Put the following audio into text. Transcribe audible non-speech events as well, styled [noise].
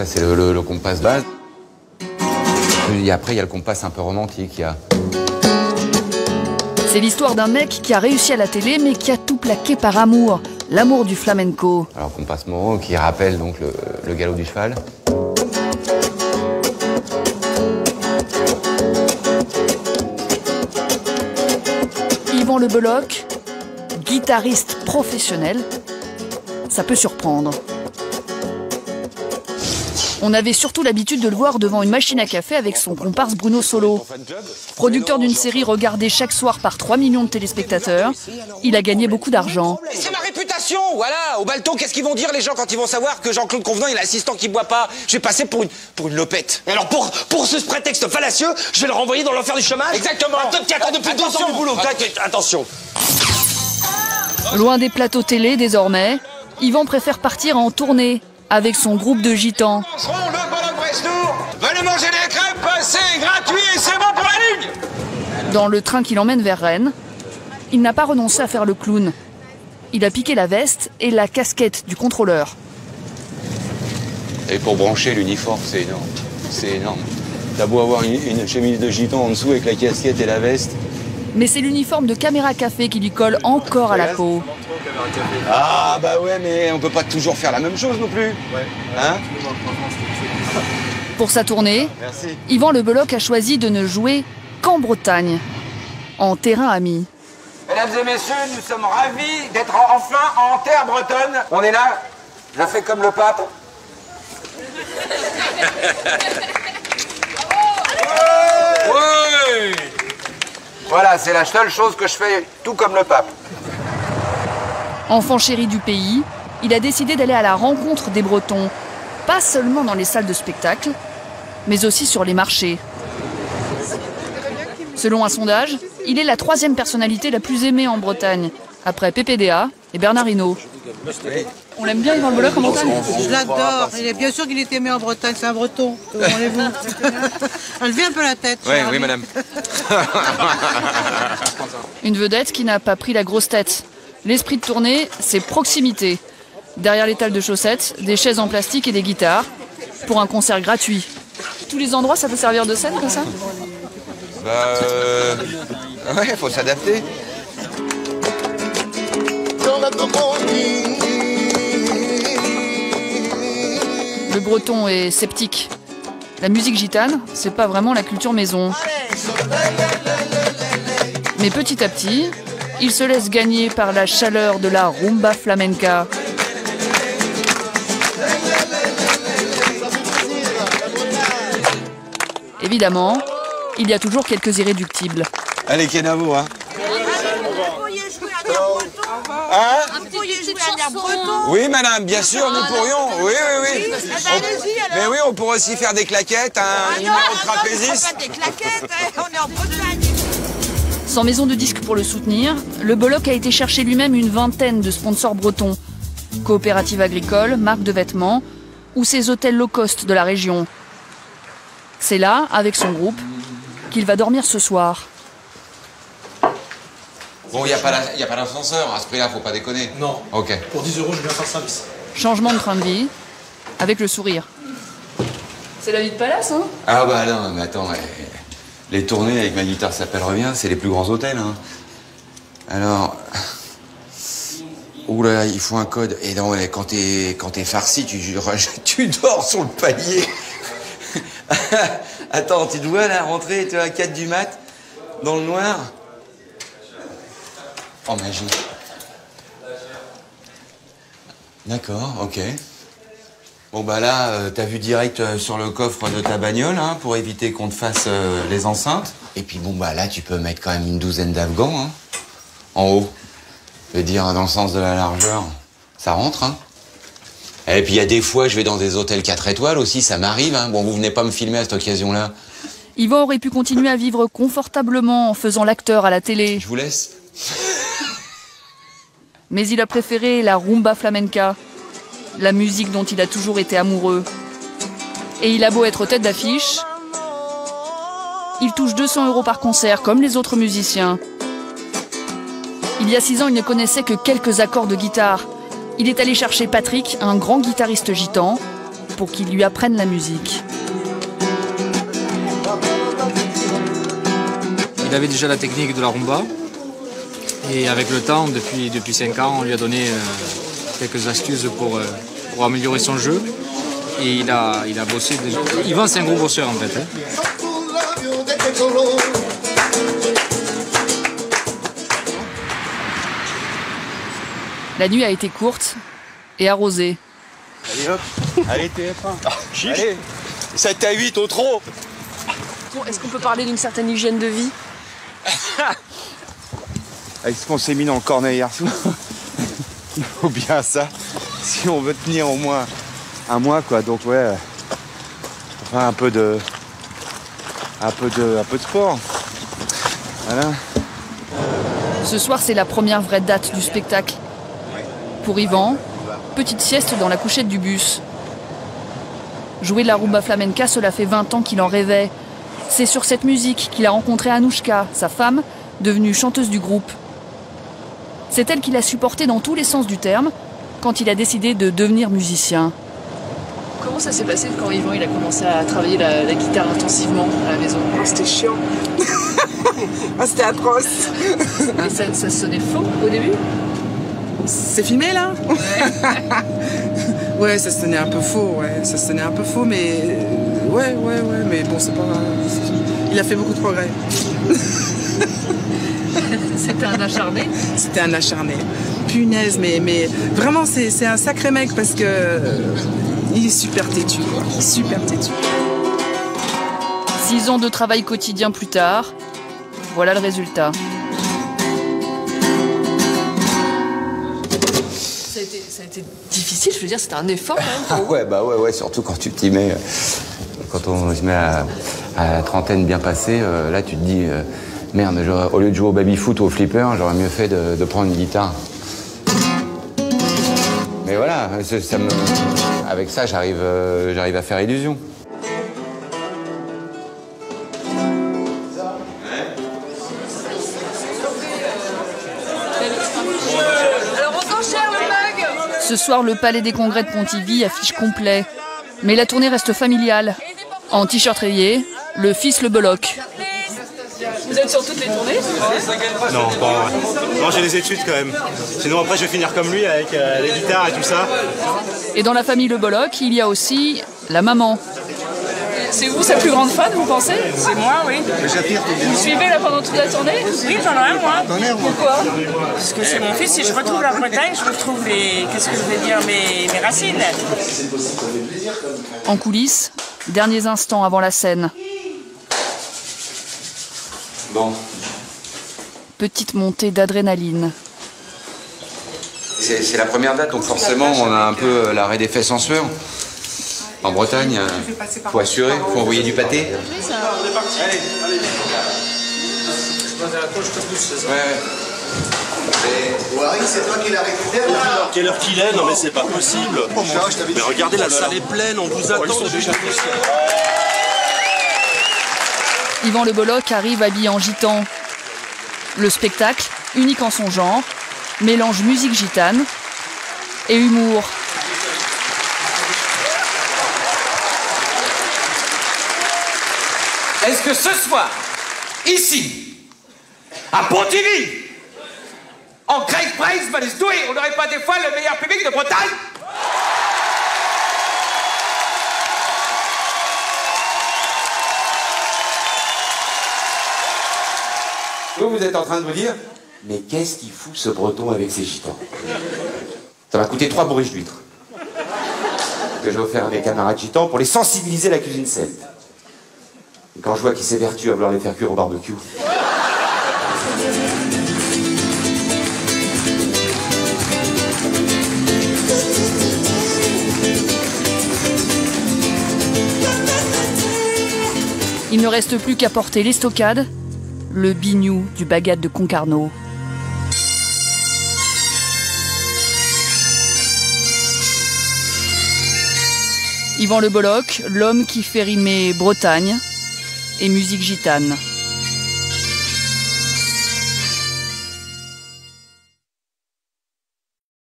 ça c'est le, le, le compas base. Et après, il y a le compas un peu romantique. Il y a... C'est l'histoire d'un mec qui a réussi à la télé, mais qui a tout plaqué par amour. L'amour du flamenco. Alors, compas moro qui rappelle donc le, le galop du cheval. Yvan Le Beloc, guitariste professionnel, ça peut surprendre. On avait surtout l'habitude de le voir devant une machine à café avec son comparse Bruno Solo. Producteur d'une série regardée chaque soir par 3 millions de téléspectateurs, il a gagné beaucoup d'argent. C'est ma réputation, voilà. Au balton, qu'est-ce qu'ils vont dire les gens quand ils vont savoir que Jean-Claude Convenant est l'assistant qui boit pas? Je vais passer pour une, pour une lopette. Et alors pour, pour ce prétexte fallacieux, je vais le renvoyer dans l'enfer du chômage? Exactement. Attends, qui attend depuis deux ans du boulot. Attention. Loin des plateaux télé désormais, Yvan préfère partir en tournée avec son groupe de gitans. le ballon Brestour Venez manger des crêpes, c'est gratuit et c'est bon pour la ligne Dans le train qui l'emmène vers Rennes, il n'a pas renoncé à faire le clown. Il a piqué la veste et la casquette du contrôleur. Et pour brancher l'uniforme, c'est énorme. C'est énorme. T'as beau avoir une, une chemise de gitan en dessous avec la casquette et la veste. Mais c'est l'uniforme de caméra café qui lui colle encore à la peau. Ah bah ouais, mais on peut pas toujours faire la même chose non plus. Hein Pour sa tournée, Merci. Yvan Le Beloc a choisi de ne jouer qu'en Bretagne, en terrain ami. Mesdames et messieurs, nous sommes ravis d'être enfin en terre bretonne. On est là, je fais comme le pape. [laughs] Ouais Voilà, c'est la seule chose que je fais tout comme le pape. Enfant chéri du pays, il a décidé d'aller à la rencontre des Bretons, pas seulement dans les salles de spectacle, mais aussi sur les marchés. Selon un sondage, il est la troisième personnalité la plus aimée en Bretagne, après PPDA et Bernard Hinault. On l'aime bien, Yvan Le Beloc, en Bretagne Je l'adore. Il est bien sûr qu'il est aimé en Bretagne, c'est un breton. Demandez-vous. [laughs] Elle vient un peu la tête. Oui, oui, madame. [laughs] Une vedette qui n'a pas pris la grosse tête. L'esprit de tournée, c'est proximité. Derrière l'étal de chaussettes, des chaises en plastique et des guitares, pour un concert gratuit. Tous les endroits, ça peut servir de scène comme ça? Bah euh... Ouais, faut s'adapter. Le breton est sceptique. La musique gitane, c'est pas vraiment la culture maison. Mais petit à petit, il se laisse gagner par la chaleur de la rumba flamenca. Évidemment, il y a toujours quelques irréductibles. Allez, Kenavo, hein. Vous pourriez jouer un air breton Hein Oui, madame, bien sûr, nous pourrions. Oui, oui, oui. Allez-y, alors. Mais oui, on pourrait aussi faire des claquettes, un Ah numéro de ah trapéziste. des claquettes, hein, on est en Bretagne. Sans maison de disques pour le soutenir, le Boloc a été chercher lui-même une vingtaine de sponsors bretons. Coopératives agricoles, marques de vêtements ou ces hôtels low cost de la région. C'est là, avec son groupe, qu'il va dormir ce soir. Bon, il n'y a pas la- y a pas d'ascenseur, à ce prix-là, faut pas déconner. Non. Ok. Pour 10 euros, je viens faire service. Changement de train de vie, avec le sourire. C'est la vie de palace, hein? Ah bah non, mais attends, eh, les tournées avec ma guitare s'appelle Revient, c'est les plus grands hôtels. Hein. Alors, oula, il faut un code. Et non, quand t'es quand t'es farci, tu, [laughs] tu dors sur le palier. [laughs] Attends, tu te vois là rentrer, tu vois, à 4 du mat, dans le noir? Oh magie. D'accord, ok. Bon bah là, euh, t'as vu direct euh, sur le coffre de ta bagnole, hein, pour éviter qu'on te fasse euh, les enceintes. Et puis bon bah là, tu peux mettre quand même une douzaine d'afghans, hein, en haut. Je veux dire, dans le sens de la largeur, ça rentre, hein. Et puis il y a des fois, je vais dans des hôtels 4 étoiles aussi, ça m'arrive, hein. Bon, vous venez pas me filmer à cette occasion-là. Yvan aurait pu continuer à vivre confortablement en faisant l'acteur à la télé, Je vous laisse. Mais il a préféré la rumba flamenca, la musique dont il a toujours été amoureux. Et il a beau être tête d'affiche, il touche 200 euros par concert comme les autres musiciens. Il y a six ans, il ne connaissait que quelques accords de guitare. Il est allé chercher Patrick, un grand guitariste gitan, pour qu'il lui apprenne la musique. Il avait déjà la technique de la rumba. Et avec le temps, depuis, depuis 5 ans, on lui a donné euh, quelques astuces pour, euh, pour améliorer son jeu. Et il a, il a bossé. déjà. Yvan, c'est un gros bosseur en fait. hein. La nuit a été courte et arrosée. Allez hop, allez TF1. Allez, 7 à 8 au trop. Est-ce qu'on peut parler d'une certaine hygiène de vie? [laughs] Avec ce qu'on s'est mis dans le cornet hier soir, [laughs] il faut bien ça. Si on veut tenir au moins un mois, quoi. Donc ouais, enfin un peu de, un peu de, un peu de sport. Voilà. Ce soir, c'est la première vraie date du spectacle. Pour Yvan, petite sieste dans la couchette du bus. Jouer de la rumba flamenca, cela fait 20 ans qu'il en rêvait. C'est sur cette musique qu'il a rencontré Anouchka, sa femme, devenue chanteuse du groupe. C'est elle qui l'a supporté dans tous les sens du terme quand il a décidé de devenir musicien. Comment ça s'est passé quand Yvan il a commencé à travailler la, la guitare intensivement à la maison C'était chiant. [laughs] Ah, C'était atroce. Et ça, ça sonnait faux au début C'est filmé là [laughs] Ouais, ça sonnait un peu faux, ouais. Ça sonnait un peu faux, mais. euh, Ouais, ouais, ouais, mais bon, c'est pas. Il a fait beaucoup de progrès. [laughs] C'était un acharné C'était un acharné. Punaise, mais, mais vraiment, c'est c'est un sacré mec parce que. euh, Il est super têtu, quoi. Super têtu. Six ans de travail quotidien plus tard, voilà le résultat. ça a, été, ça a été difficile, je veux dire, c'était un effort quand même. Ah ouais, bah ouais, ouais, surtout quand tu t'y mets. euh, Quand on se met à, à la trentaine bien passée, euh, là tu te dis, euh, merde, au lieu de jouer au baby-foot ou au flipper, j'aurais mieux fait de, prendre une guitare. Mais voilà, avec ça, j'arrive euh, j'arrive à faire illusion. Ce soir, le Palais des Congrès de Pontivy affiche complet. Mais la tournée reste familiale. En t-shirt rayé, le fils le Bolloc. Vous êtes sur toutes les tournées Non, bon, non j'ai des études quand même. Sinon après je vais finir comme lui avec euh, les guitares et tout ça. Et dans la famille le Bolloc, il y a aussi la maman. C'est vous sa plus grande fan, vous pensez C'est moi, oui. Vous suivez là pendant toute la tournée Oui, pendant un mois. Pourquoi Parce que c'est mon fils, si je retrouve la Bretagne, je retrouve les. Qu'est-ce que je vais dire Mes, mes racines. En coulisses, derniers instants avant la scène. Bon, Petite montée d'adrénaline. c'est c'est la première date, donc forcément on a un peu euh, l'arrêt des fesses en sueur. En Bretagne, euh, faut assurer, faut envoyer du pâté. Ouais, ouais. Quelle heure qu'il est Non mais c'est pas possible. Mais regardez la salle est pleine, on vous attend. Yvan Le Bolloc arrive habillé en gitan. Le spectacle, unique en son genre, mélange musique gitane et humour. Est-ce que ce soir, ici, à Pontivy, en Great Price on n'aurait pas des fois le meilleur public de Bretagne? Vous, êtes en train de vous dire, mais qu'est-ce qu'il fout ce breton avec ses gitans? Ça m'a coûté trois bourriches d'huîtres. Que j'ai offert à mes camarades gitans pour les sensibiliser à la cuisine celte. Quand je vois qu'ils s'évertuent à vouloir les faire cuire au barbecue. Il ne reste plus qu'à porter l'estocade, le bignou du bagat de Concarneau. Yvan Le Bolloc, l'homme qui fait rimer Bretagne et musique gitane.